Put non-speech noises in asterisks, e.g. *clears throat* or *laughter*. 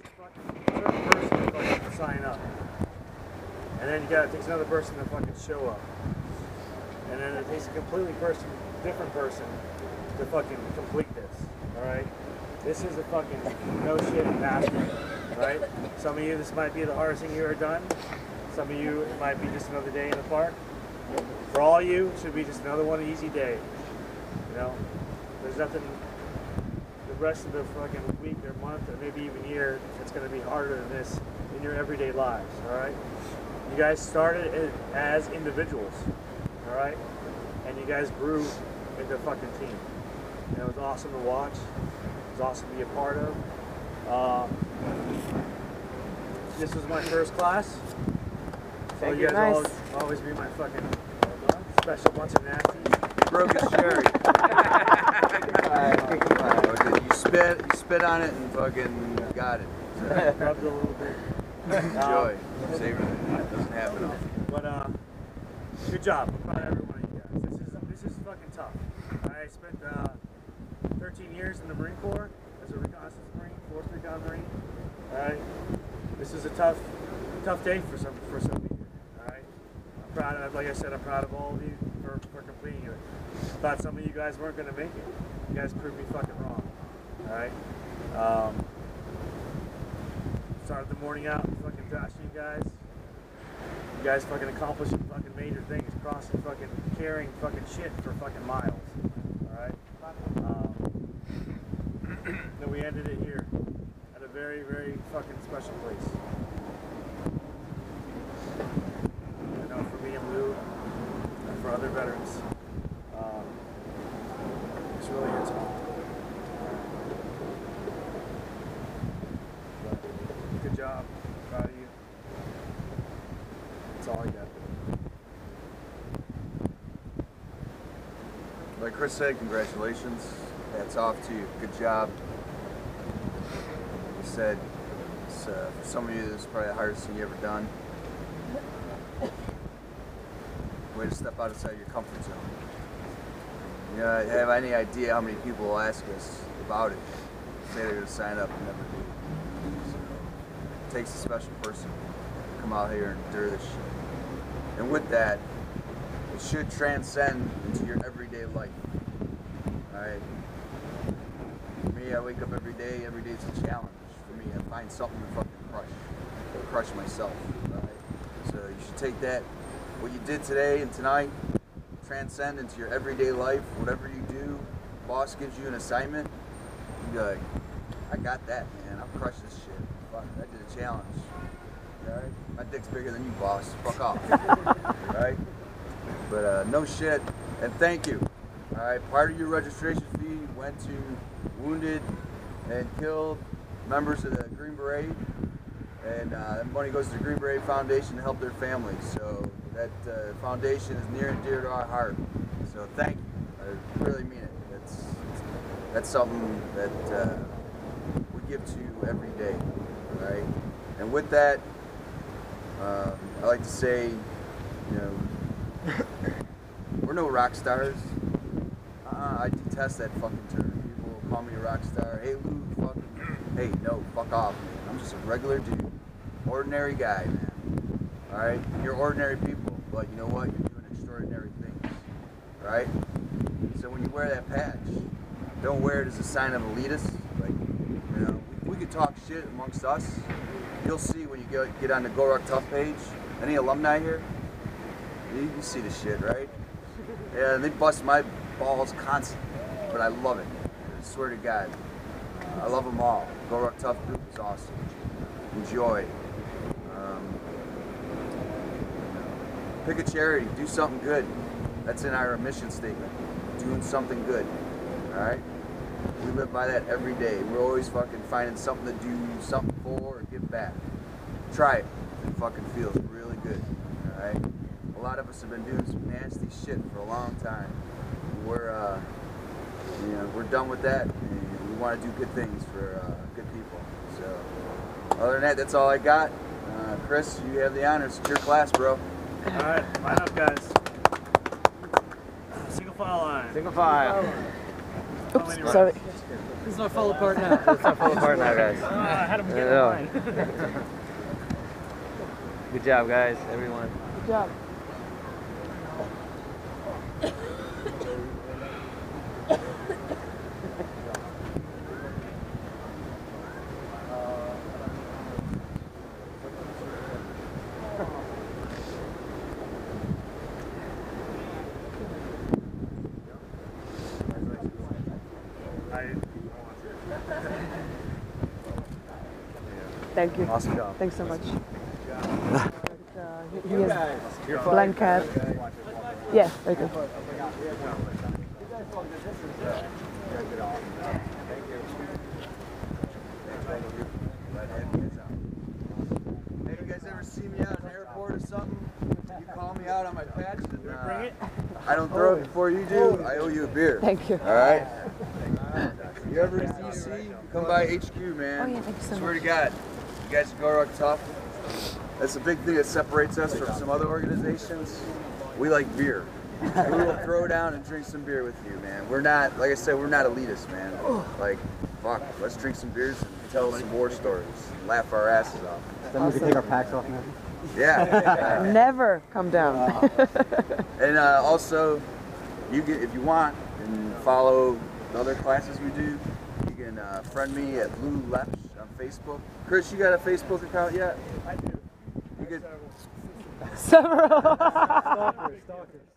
person to fucking sign up. And then you got it takes another person to fucking show up. And then it takes a completely person, different person to fucking complete this. Alright? This is a fucking no shit master. Right? Some of you this might be the hardest thing you ever done. Some of you it might be just another day in the park. For all you, it should be just another one easy day. You know? There's nothing rest of the fucking week or month or maybe even year it's going to be harder than this in your everyday lives all right? You guys started it as individuals all right? And you guys grew into a fucking team. And it was awesome to watch. It was awesome to be a part of. Uh, this was my first class. So Thank you you. guys Nice. will always be my fucking special bunch of nasties. Broke his cherry. *laughs* Spit, you spit on it and fucking got it. So, *laughs* rubbed it a little bit *laughs* enjoy. Savor it. Doesn't happen often. But uh, good job. I'm proud of every one of you guys. This is this is fucking tough. I spent uh, 13 years in the Marine Corps as a reconnaissance Marine, fourth recon Marine. All right. This is a tough, tough day for some for some of you. All right. I'm proud of, like I said, I'm proud of all of you for, for completing it. I Thought some of you guys weren't gonna make it. You guys proved me fucking wrong. All right. Um, started the morning out fucking dashing you guys. You guys fucking accomplishing fucking major things, crossing fucking, carrying fucking shit for fucking miles. Alright? Um, *clears throat* then we ended it here at a very, very fucking special place. I know for me and Lou, and for other veterans, um, it's really hits home. But good job. Proud of you. That's Like Chris said, congratulations. Hats off to you. Good job. He said, uh, for some of you, this is probably the hardest thing you ever done. Way to step outside your comfort zone. You know, have any idea how many people will ask us about it? Say they're going to sign up and never do. So, it takes a special person come out here and endure this shit. And with that, it should transcend into your everyday life. Alright? For me, I wake up every day, every day's a challenge. For me, I find something to fucking crush. To crush myself. So you should take that, what you did today and tonight, transcend into your everyday life. Whatever you do, boss gives you an assignment, you be like, I got that, man. I'll crush this shit. Fuck, I did a challenge. Alright? My dick's bigger than you, boss. Fuck off. *laughs* Alright? But uh, no shit, and thank you. All right, part of your registration fee went to wounded and killed members of the Green Beret, and uh, that money goes to the Green Beret Foundation to help their families. So that uh, foundation is near and dear to our heart. So thank you. I really mean it. That's that's something that uh, we give to you every day. All right, and with that, um, I like to say, you know. *laughs* We're no rock stars. Uh, I detest that fucking term. People call me a rock star. Hey, Lou, fucking. Hey, no, fuck off, man. I'm just a regular dude. Ordinary guy, man. Alright? You're ordinary people, but you know what? You're doing extraordinary things. Right? So when you wear that patch, don't wear it as a sign of elitist. Like, you know, we could talk shit amongst us. You'll see get on the GORUCK Tough page. Any alumni here? You can see the shit, right? Yeah, they bust my balls constantly, but I love it. I swear to God, I love them all. GORUCK Tough Group is awesome. Enjoy. Um, pick a charity. Do something good. That's in our mission statement. Doing something good. All right. We live by that every day. We're always fucking finding something to do, something for, or give back. Try it. It fucking feels really good. All right. A lot of us have been doing some nasty shit for a long time. We're, uh, you know, we're done with that, and we want to do good things for uh, good people. So, other than that, that's all I got. Uh, Chris, you have the honors. It's your class, bro. Alright, line up, guys. Single file line. Single file. How many Oops, sorry. rounds? This is not fall apart *laughs* now. It's not fall apart now, guys. I had him get in line. *laughs* Good job, guys, everyone. Good job. *laughs* Thank you. Awesome job. Thanks so much. Uh, he- he has blank cat. Yeah, very good. Glad have you guys. Hey, you guys ever see me out in the airport or something? You call me out on my patch and uh, I don't throw it before you do. I owe you a beer. Thank you. All right. You ever in DC? Come by HQ, man. Oh, yeah, thank you so Swear much. to God, you guys GORUCK tough. That's a big thing that separates us from some other organizations. We like beer. We will *laughs* throw down and drink some beer with you, man. We're not, like I said, we're not elitist, man. Like, fuck, let's drink some beers and tell some war stories, and laugh our asses off. Then we can take our packs off now. Yeah. *laughs* Never come down. *laughs* And uh, also, you can, if you want, and follow the other classes we do, you can uh, friend me at Lou Lepsch on Facebook. Chris, you got a Facebook account yet? I do. Could, Several. *laughs* Stalker, stalker.